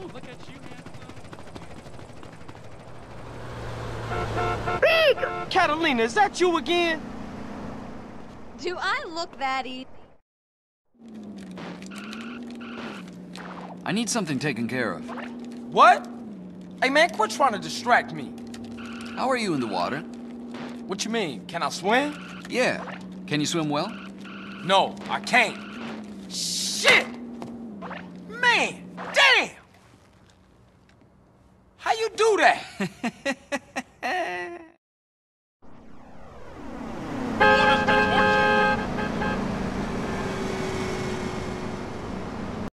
Oh, look at you, handsome. Big! Catalina, is that you again? Do I look that easy? I need something taken care of. What? Hey man, quit trying to distract me. How are you in the water? What you mean? Can I swim? Yeah. Can you swim well? No, I can't. Shit! Do that?